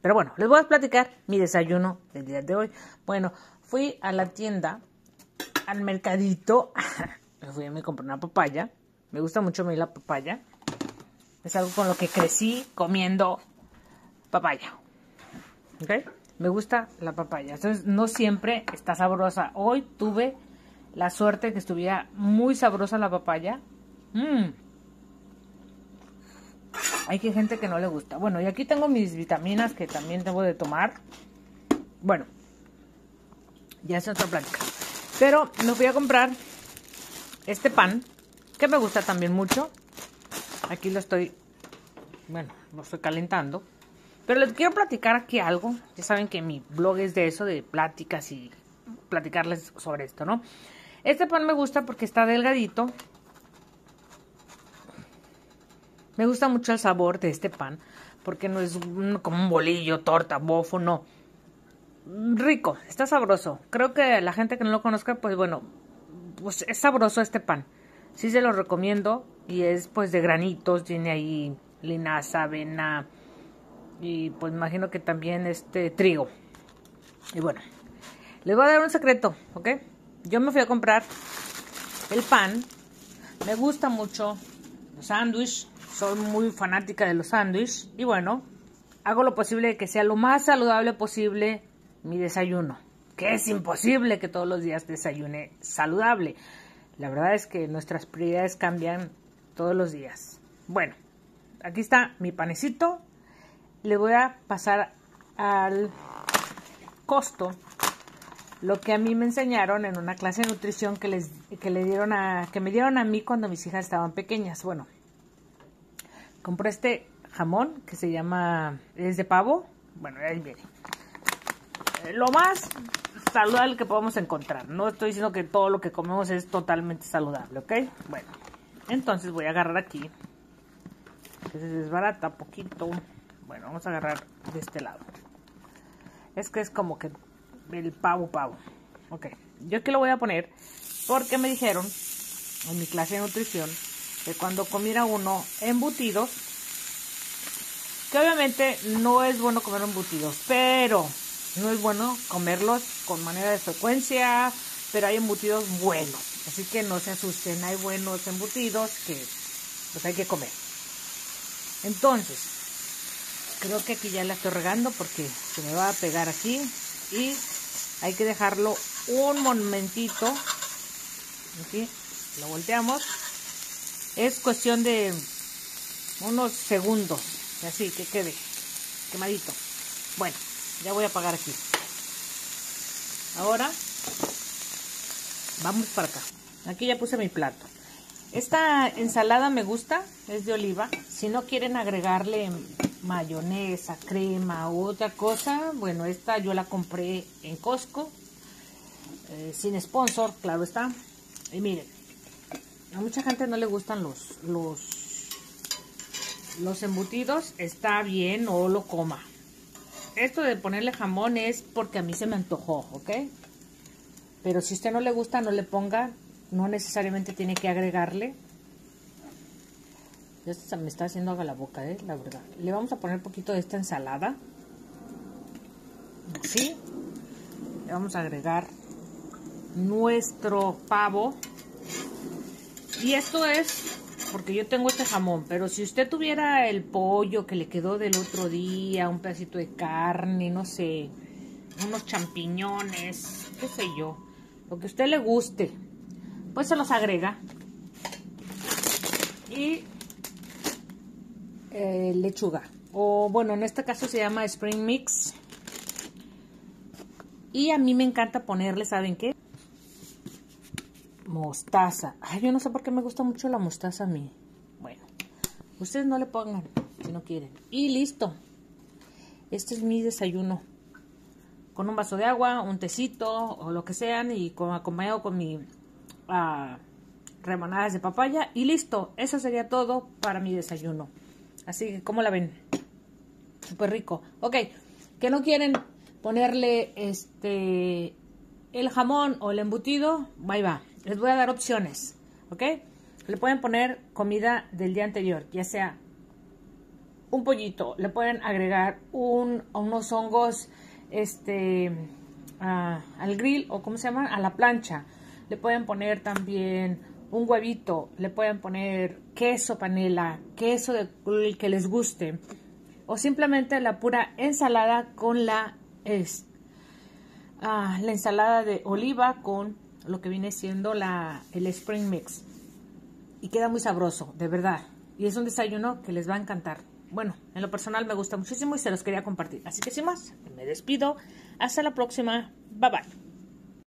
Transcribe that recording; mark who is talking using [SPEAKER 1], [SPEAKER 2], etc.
[SPEAKER 1] Pero bueno, les voy a platicar mi desayuno del día de hoy. Bueno, fui a la tienda, al mercadito, me fui a me compré una papaya. Me gusta mucho a la papaya. Es algo con lo que crecí comiendo papaya. ¿Ok? Me gusta la papaya. Entonces, no siempre está sabrosa. Hoy tuve la suerte que estuviera muy sabrosa la papaya. Mmm. Hay gente que no le gusta. Bueno, y aquí tengo mis vitaminas que también tengo de tomar. Bueno, ya es otra plática. Pero me fui a comprar este pan, que me gusta también mucho. Aquí lo estoy, bueno, lo estoy calentando. Pero les quiero platicar aquí algo. Ya saben que mi blog es de eso, de pláticas y platicarles sobre esto, ¿no? Este pan me gusta porque está delgadito. Me gusta mucho el sabor de este pan porque no es como un bolillo, torta, bofo, no. Rico, está sabroso. Creo que la gente que no lo conozca, pues bueno, pues es sabroso este pan. Sí se lo recomiendo y es pues de granitos, tiene ahí linaza, avena y pues imagino que también este trigo. Y bueno, les voy a dar un secreto, ¿ok? Yo me fui a comprar el pan. Me gusta mucho los sándwiches. Soy muy fanática de los sándwiches. Y bueno, hago lo posible de que sea lo más saludable posible mi desayuno. Que es imposible que todos los días desayune saludable. La verdad es que nuestras prioridades cambian todos los días. Bueno, aquí está mi panecito. Le voy a pasar al costo lo que a mí me enseñaron en una clase de nutrición que les que le dieron a que me dieron a mí cuando mis hijas estaban pequeñas. Bueno, compré este jamón que se llama es de pavo. Bueno, ahí viene. Lo más saludable que podemos encontrar. No estoy diciendo que todo lo que comemos es totalmente saludable, ¿ok? Bueno, entonces voy a agarrar aquí. Que se poquito. Bueno, vamos a agarrar de este lado. Es que es como que el pavo pavo. Ok, yo aquí lo voy a poner porque me dijeron en mi clase de nutrición que cuando comiera uno embutidos, que obviamente no es bueno comer embutidos, pero no es bueno comerlos con manera de frecuencia, pero hay embutidos buenos, así que no se asusten, hay buenos embutidos que pues hay que comer. Entonces, creo que aquí ya la estoy regando porque se me va a pegar aquí y hay que dejarlo un momentito. Aquí lo volteamos. Es cuestión de unos segundos así que quede quemadito. Bueno ya voy a apagar aquí. Ahora vamos para acá. Aquí ya puse mi plato. Esta ensalada me gusta es de oliva. Si no quieren agregarle mayonesa, crema u otra cosa, bueno, esta yo la compré en Costco, eh, sin sponsor, claro está. Y miren, a mucha gente no le gustan los, los, los embutidos, está bien, o lo coma. Esto de ponerle jamón es porque a mí se me antojó, ¿ok? Pero si a usted no le gusta, no le ponga, no necesariamente tiene que agregarle. Ya se me está haciendo agua la boca, ¿eh? La verdad. Le vamos a poner un poquito de esta ensalada. Así. Le vamos a agregar nuestro pavo. Y esto es porque yo tengo este jamón. Pero si usted tuviera el pollo que le quedó del otro día, un pedacito de carne, no sé, unos champiñones, qué sé yo, lo que a usted le guste, pues se los agrega. Y eh, lechuga. O bueno, en este caso se llama Spring Mix. Y a mí me encanta ponerle, ¿saben qué? Mostaza. Ay, yo no sé por qué me gusta mucho la mostaza a mí. Bueno, ustedes no le pongan si no quieren. Y listo. Este es mi desayuno. Con un vaso de agua, un tecito o lo que sean y con, acompañado con mi uh, remanadas de papaya. Y listo. Eso sería todo para mi desayuno. Así que, ¿cómo la ven? Súper rico. Ok, que no quieren ponerle este el jamón o el embutido, ahí va. Les voy a dar opciones, ¿ok? Le pueden poner comida del día anterior, ya sea un pollito, le pueden agregar un, unos hongos este, al grill o ¿cómo se llama? A la plancha. Le pueden poner también un huevito, le pueden poner queso panela, queso de, que les guste o simplemente la pura ensalada con la, es, ah, la ensalada de oliva con lo que viene siendo la, el spring mix. Y queda muy sabroso, de verdad. Y es un desayuno que les va a encantar. Bueno, en lo personal me gusta muchísimo y se los quería compartir. Así que sin más, me despido. Hasta la próxima. Bye bye.